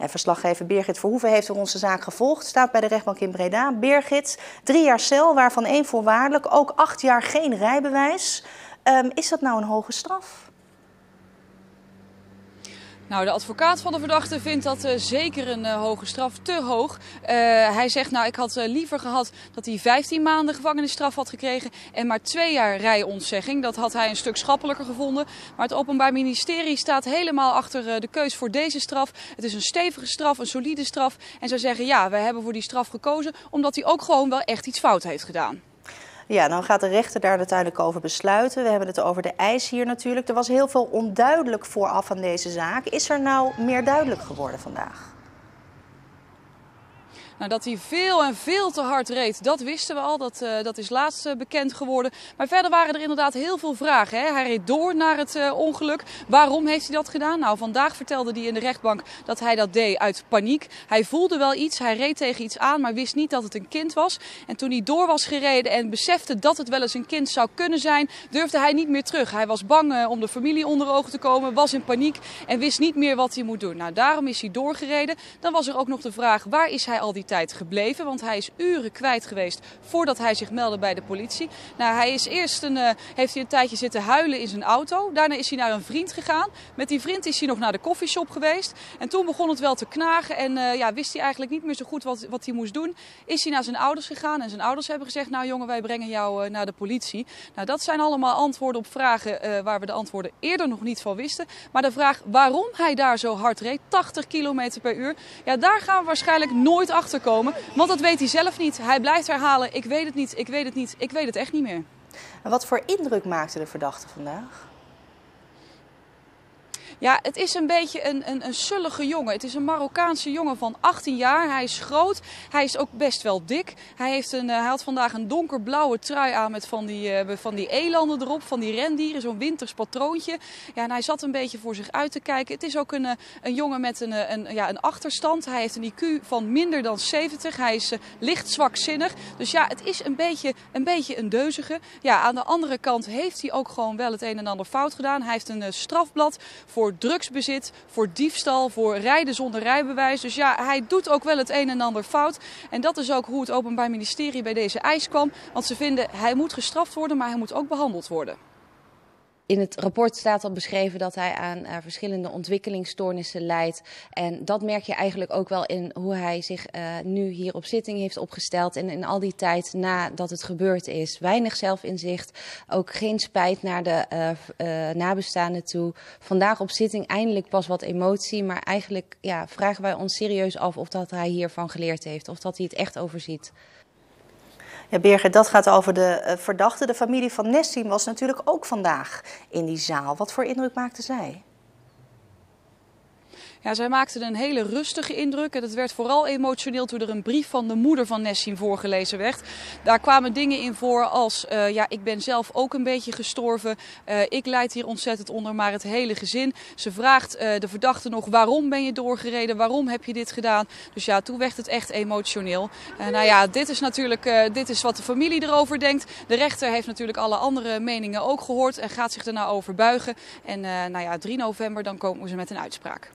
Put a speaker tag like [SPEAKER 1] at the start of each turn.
[SPEAKER 1] En verslaggever Birgit Verhoeven heeft er onze zaak gevolgd. Staat bij de rechtbank in Breda. Birgit, drie jaar cel, waarvan één voorwaardelijk. Ook acht jaar geen rijbewijs. Um, is dat nou een hoge straf?
[SPEAKER 2] Nou, de advocaat van de verdachte vindt dat uh, zeker een uh, hoge straf, te hoog. Uh, hij zegt, nou, ik had liever gehad dat hij 15 maanden gevangenisstraf had gekregen en maar twee jaar rijontzegging. Dat had hij een stuk schappelijker gevonden. Maar het Openbaar Ministerie staat helemaal achter de keus voor deze straf. Het is een stevige straf, een solide straf. En zij zeggen, ja, wij hebben voor die straf gekozen omdat hij ook gewoon wel echt iets fout heeft gedaan.
[SPEAKER 1] Ja, dan gaat de rechter daar uiteindelijk over besluiten. We hebben het over de eis hier natuurlijk. Er was heel veel onduidelijk vooraf aan deze zaak. Is er nou meer duidelijk geworden vandaag?
[SPEAKER 2] Nou, dat hij veel en veel te hard reed, dat wisten we al. Dat, uh, dat is laatst uh, bekend geworden. Maar verder waren er inderdaad heel veel vragen. Hè? Hij reed door naar het uh, ongeluk. Waarom heeft hij dat gedaan? Nou, vandaag vertelde hij in de rechtbank dat hij dat deed uit paniek. Hij voelde wel iets, hij reed tegen iets aan, maar wist niet dat het een kind was. En toen hij door was gereden en besefte dat het wel eens een kind zou kunnen zijn, durfde hij niet meer terug. Hij was bang om de familie onder ogen te komen, was in paniek en wist niet meer wat hij moet doen. Nou, daarom is hij doorgereden. Dan was er ook nog de vraag, waar is hij al die tijd gebleven. Want hij is uren kwijt geweest voordat hij zich meldde bij de politie. Nou, hij is eerst een, uh, heeft hij een tijdje zitten huilen in zijn auto. Daarna is hij naar een vriend gegaan. Met die vriend is hij nog naar de koffieshop geweest. En toen begon het wel te knagen. En uh, ja, wist hij eigenlijk niet meer zo goed wat, wat hij moest doen. Is hij naar zijn ouders gegaan. En zijn ouders hebben gezegd, nou jongen, wij brengen jou uh, naar de politie. Nou, dat zijn allemaal antwoorden op vragen waar we de antwoorden eerder nog niet van wisten. Maar de vraag waarom hij daar zo hard reed, 80 km per uur. Ja, daar gaan we waarschijnlijk nooit achter komen. Want dat weet hij zelf niet. Hij blijft herhalen, ik weet het niet, ik weet het niet, ik weet het echt niet meer.
[SPEAKER 1] En wat voor indruk maakte de verdachte vandaag?
[SPEAKER 2] Ja, het is een beetje een, een, een sullige jongen. Het is een Marokkaanse jongen van 18 jaar. Hij is groot. Hij is ook best wel dik. Hij, heeft een, uh, hij had vandaag een donkerblauwe trui aan met van die, uh, van die elanden erop, van die rendieren, zo'n winters patroontje. Ja, en hij zat een beetje voor zich uit te kijken. Het is ook een, uh, een jongen met een, een, ja, een achterstand. Hij heeft een IQ van minder dan 70. Hij is licht zwakzinnig. Dus ja, het is een beetje, een beetje een deuzige. Ja, aan de andere kant heeft hij ook gewoon wel het een en ander fout gedaan. Hij heeft een strafblad voor voor drugsbezit, voor diefstal, voor rijden zonder rijbewijs. Dus ja, hij doet ook wel het een en ander fout. En dat is ook hoe het Openbaar Ministerie bij deze eis kwam. Want ze vinden hij moet gestraft worden, maar hij moet ook behandeld worden.
[SPEAKER 3] In het rapport staat al beschreven dat hij aan uh, verschillende ontwikkelingsstoornissen lijdt. En dat merk je eigenlijk ook wel in hoe hij zich uh, nu hier op zitting heeft opgesteld. En in al die tijd nadat het gebeurd is. Weinig zelfinzicht, ook geen spijt naar de uh, nabestaanden toe. Vandaag op zitting eindelijk pas wat emotie. Maar eigenlijk ja, vragen wij ons serieus af of dat hij hiervan geleerd heeft. Of dat hij het echt overziet.
[SPEAKER 1] Ja, Birgit, dat gaat over de uh, verdachte. De familie van Nessim was natuurlijk ook vandaag in die zaal. Wat voor indruk maakte zij?
[SPEAKER 2] Ja, zij maakte een hele rustige indruk. En het werd vooral emotioneel toen er een brief van de moeder van Nessim voorgelezen werd. Daar kwamen dingen in voor als, uh, ja, ik ben zelf ook een beetje gestorven. Uh, ik leid hier ontzettend onder, maar het hele gezin. Ze vraagt uh, de verdachte nog, waarom ben je doorgereden? Waarom heb je dit gedaan? Dus ja, toen werd het echt emotioneel. nou ja, dit is natuurlijk dit is wat de familie erover denkt. De rechter heeft natuurlijk alle andere meningen ook gehoord en gaat zich er nou over buigen. En nou ja, 3 november dan komen ze met een uitspraak.